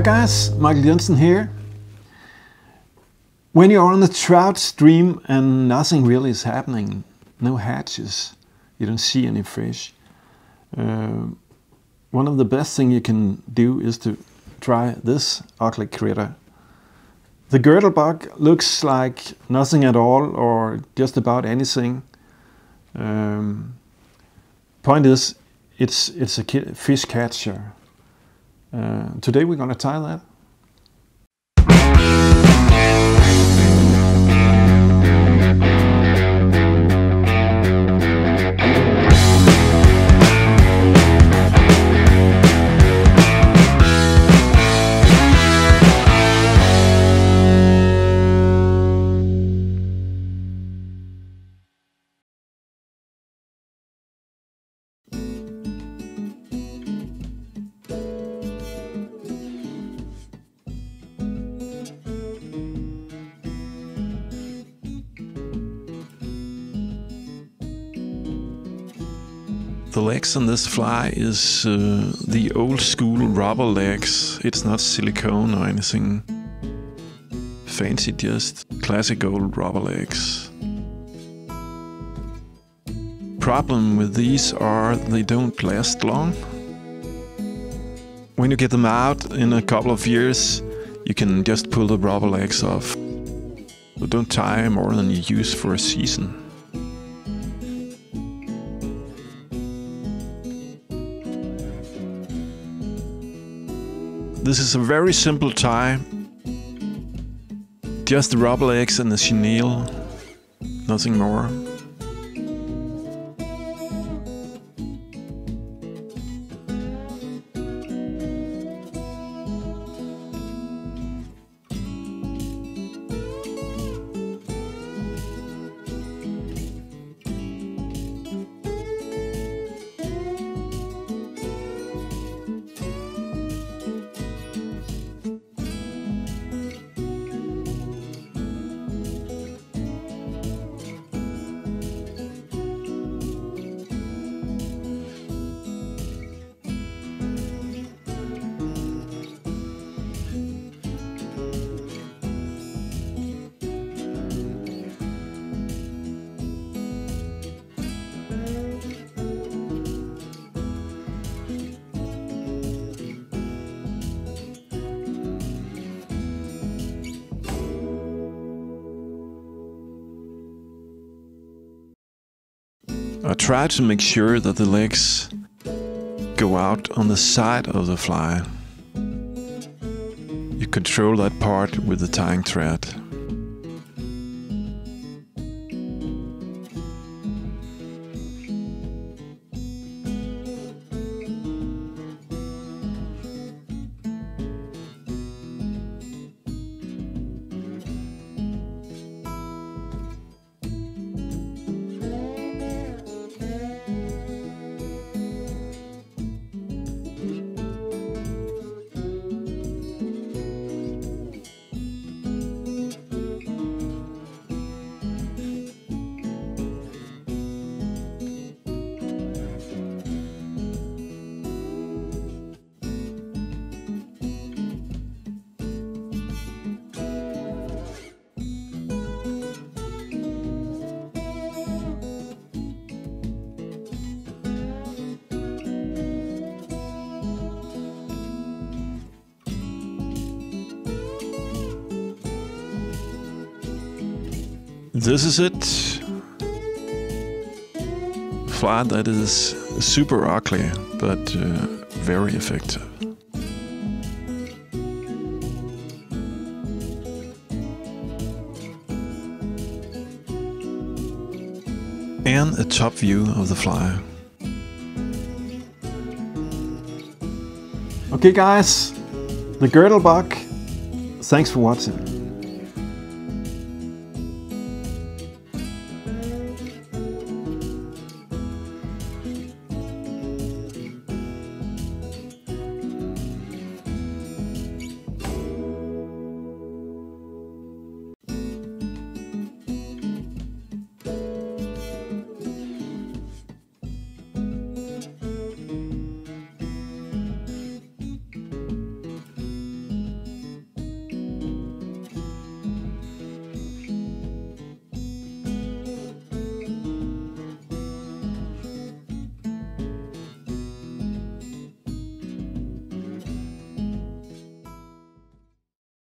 Hi guys, Michael Jensen here. When you're on the trout stream and nothing really is happening, no hatches, you don't see any fish, uh, one of the best thing you can do is to try this ugly critter. The girdlebug looks like nothing at all or just about anything. Um, point is, it's, it's a fish catcher. Uh, today we're going to tie that. The legs on this fly is uh, the old school rubber legs. It's not silicone or anything fancy, just classic old rubber legs. Problem with these are they don't last long. When you get them out in a couple of years, you can just pull the rubber legs off. So don't tie more than you use for a season. This is a very simple tie. Just the rubber legs and the chenille, nothing more. I try to make sure that the legs go out on the side of the fly. You control that part with the tying thread. This is it. Fly that is super ugly, but uh, very effective. And a top view of the fly. Okay guys, the girdle bug. Thanks for watching.